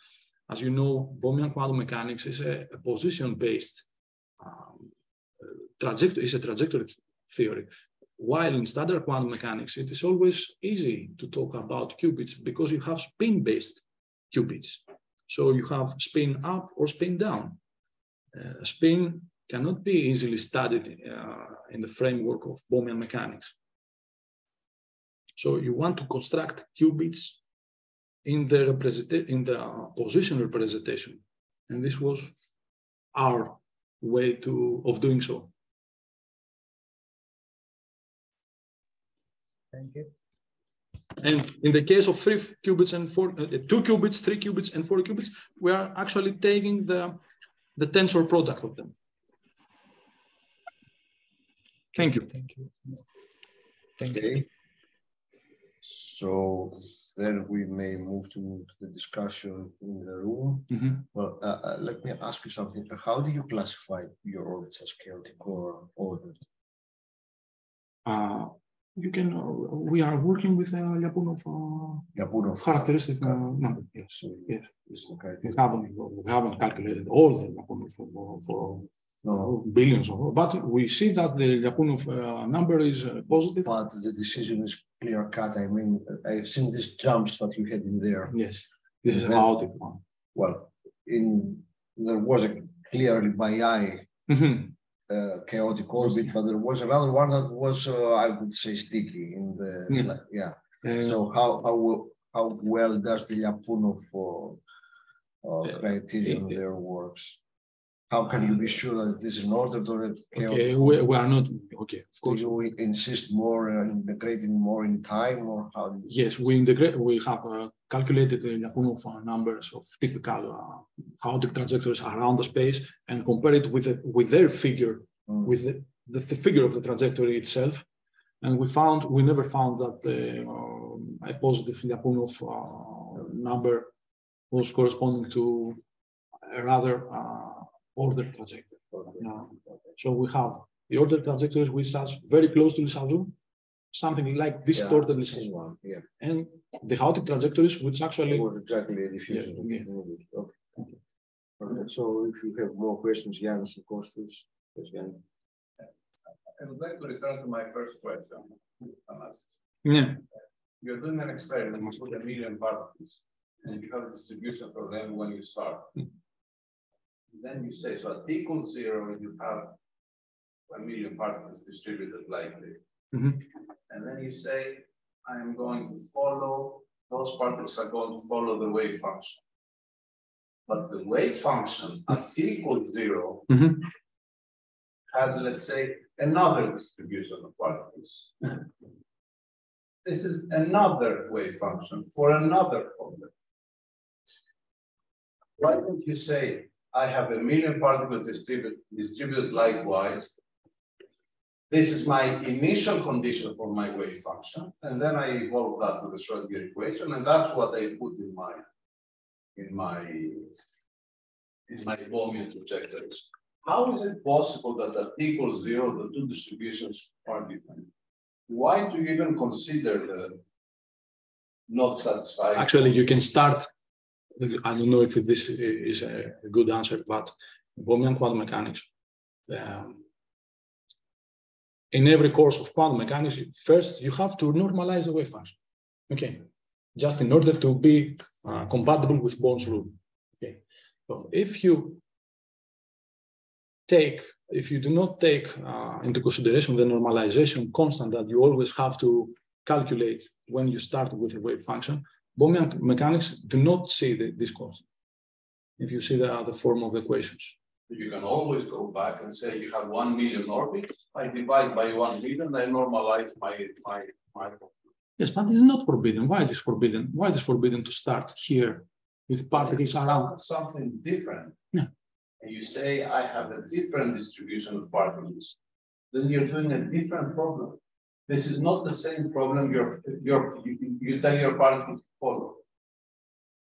As you know, Bohmian quantum mechanics is a, a position-based um, trajectory, is a trajectory theory. While in standard quantum mechanics, it is always easy to talk about qubits because you have spin-based qubits. So you have spin up or spin down. Uh, spin cannot be easily studied uh, in the framework of Bohmian mechanics. So you want to construct qubits in the in the position representation, and this was our way to of doing so. Thank you. And in the case of three qubits and four, uh, two qubits, three qubits, and four qubits, we are actually taking the the tensor product of them. Thank you. Thank you. Thank okay. you. So then we may move to, to the discussion in the room. Mm -hmm. Well, uh, uh, let me ask you something. How do you classify your orbits as chaotic or ordered? Uh, you can. Uh, we are working with a uh, Lyapunov, uh, Lyapunov characteristic uh, number. Yes. So yes. Okay. We haven't we haven't calculated all the for, for no. billions of, but we see that the Lyapunov uh, number is uh, positive. But the decision is clear cut. I mean, I've seen these jumps that you had in there. Yes, this is a chaotic one. Well, in there was a clearly by eye Mhm. Uh, chaotic orbit, but there was another one that was, uh, I would say, sticky in the Yeah. yeah. Uh, So how how how well does the Lyapunov uh, criterion it- there works? How can you be sure that this is an ordered or a chaotic? okay, we, we are not okay. Of course. Do you insist more on integrating more in time or how? do you- yes, we integrate. We have uh, calculated the Lyapunov uh, numbers of typical uh, chaotic trajectories around the space and compare it with a, with their figure, Mm. with the, the, the figure of the trajectory itself. And we found we never found that the, um, a positive Lyapunov uh, number was corresponding to a rather ordered trajectory. Uh, so we have the order trajectories which are very close to Lissajous, something like distorted Yeah, Lissajous, one, yeah. and the chaotic trajectories which actually It was exactly a diffusion. Yeah, of yeah. movement. Okay. Okay, So if you have more questions, Yanis and Kostas, yes, Yanis. I would like to return to my first question. Thanasis. yeah you're doing an experiment with a million particles, and you have a distribution for them when you start. Mm. Then you say, so at t equals zero, you have a million particles distributed like this. Mhm. And then you say, I am going to follow, those particles are going to follow the wave function. But the wave function at t equals zero Mhm. has, let's say, another distribution of particles. This is another wave function for another problem. Why don't you say, I have a million particles distributed, distributed likewise. This is my initial condition for my wave function, and then I evolve that with the Schrodinger equation, and that's what I put in my, in my, in my Bohmian trajectories. How is it possible that at equals zero, the two distributions are different? Why do you even consider the not satisfying? Actually, you can start. I don't know if this is a good answer, but Bohmian quantum mechanics. Um, in every course of quantum mechanics, first you have to normalize the wave function. Okay, just in order to be uh, compatible with Born's rule. Okay, so if you take, if you do not take uh, into consideration the normalization constant that you always have to calculate when you start with a wave function, Bohmian mechanics do not see the, this constant. If you see the other form of the equations. You can always go back and say you have one million orbits. I divide by one million, I normalize my my my. Yes, but this is not forbidden. Why is it is forbidden? Why it is forbidden to start here with particles around? Something different. Yeah. And you say I have a different distribution of particles, then you're doing a different problem. This is not the same problem you're, you're, you, you tell your particles follow.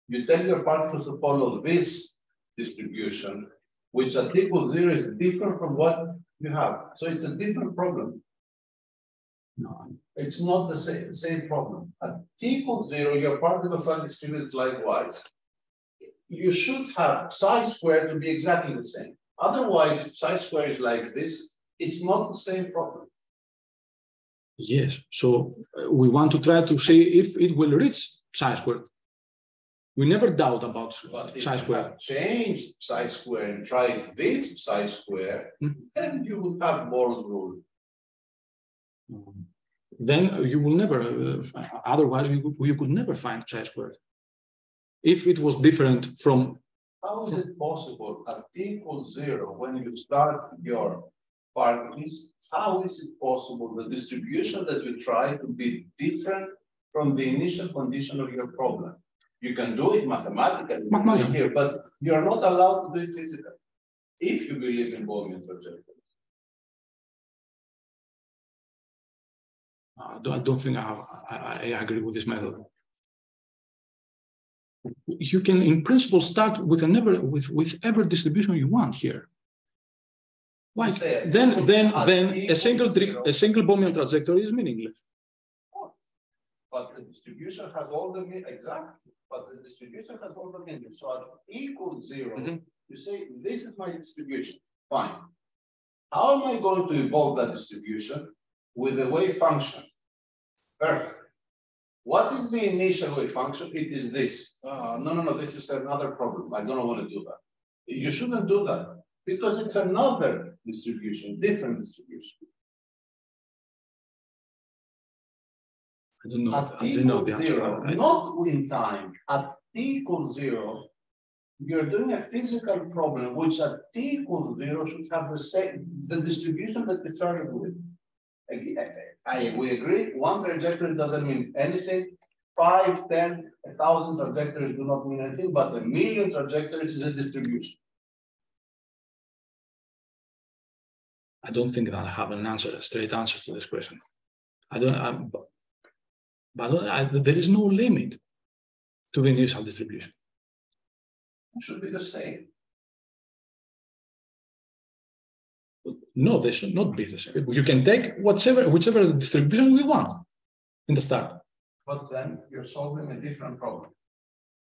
You tell your particles to follow this distribution, which at equal zero is different from what you have. So it's a different problem. No. It's not the same, same problem. At t equals zero, your particles are distributed likewise. You should have psi squared to be exactly the same. Otherwise, if psi squared is like this, it's not the same problem. Yes. So uh, we want to try to see if it will reach psi squared. We never doubt about But if psi you squared. have changed psi square and tried this psi square, Mhm. then you would have Born's rule. Then you will never. Uh, otherwise, we could, we could never find psi squared. If it was different from How is it possible at t equals zero, when you start your particles, how is it possible the distribution that you try to be different from the initial condition of your problem? You can do it mathematically you can do it Mathematically. here, but you're not allowed to do it physically. If you believe in Bohmian trajectory. I don't, I don't think I, have, I, I agree with this method. You can, in principle, start with an ever with with ever distribution you want here. Why? Then, then, then t a single equals a single Bohmian trajectory is meaningless. But the distribution has all the, mi- exactly, but the distribution has all the meanings. So at equal zero, Mhm. you say, this is my distribution, fine. How am I going to evolve that distribution with a wave function? Perfect. What is the initial wave function? It is this. Uh, no, no, no, this is another problem. I don't want to do that. You shouldn't do that because it's another distribution, different distribution. I don't know. At I t don't know the answer. zero, I- not in time, at t equals zero, you're doing a physical problem, which at t equals zero should have the same, the distribution that we started with. I, we agree, one trajectory doesn't mean anything. Five, ten, a thousand trajectories do not mean anything, but a million trajectories is a distribution. I don't think that I have an answer, a straight answer to this question. I don't. I, but I there is no limit to the initial distribution. It should be the same. No, they should not be the same. You can take whatever, whichever distribution we want in the start. But then you're solving a different problem,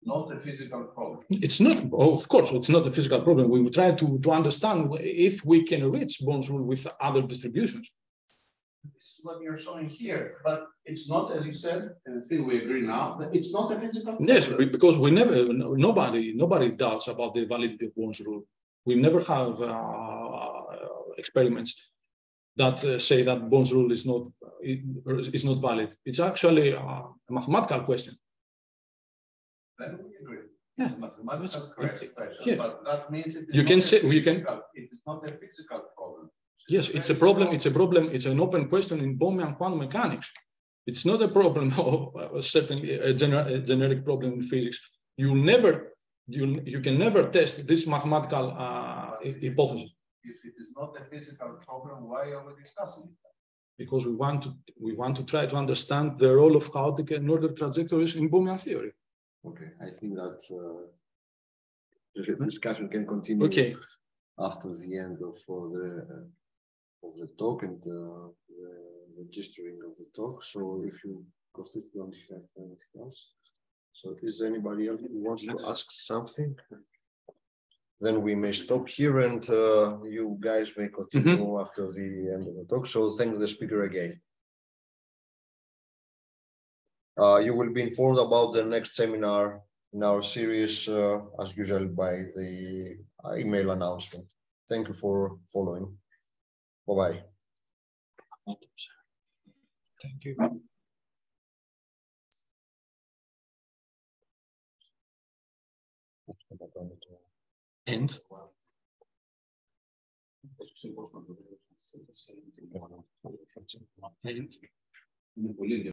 not a physical problem. It's not, of course, it's not a physical problem. We will try to, to understand if we can reach Born's rule with other distributions. This is what you're showing here, but it's not, as you said, and I think we agree now, that it's not a physical. Yes, problem. because we never, nobody, nobody doubts about the validity of Born's rule. We never have uh, experiments that uh, say that Born's rule is not is not valid. It's actually a mathematical question. Then we agree. Yeah. It's a mathematical it's- yeah. but that means it is. You can say- you can- It is not a physical. Yes, it's a problem. It's a problem. It's an open question in Bohmian quantum mechanics. It's not a problem of uh, certainly a, gener- a generic problem in physics. You never, you you can never test this mathematical uh, hypothesis If it is not a physical problem, why are we discussing it? because we want to we want to try to understand the role of chaotic and ordered trajectories in Bohmian theory. Okay, I think that uh, the discussion can continue Okay. after the end of uh, the uh, of the talk and uh, the registering of the talk. So if you Kostis don't have anything else, so is anybody else who wants to ask something? Then we may stop here and uh, you guys may continue after the end of the talk. So thank the speaker again. Uh, you will be informed about the next seminar in our series, uh, as usual, by the email announcement. Thank you for following. Bye-bye. Thank you. And.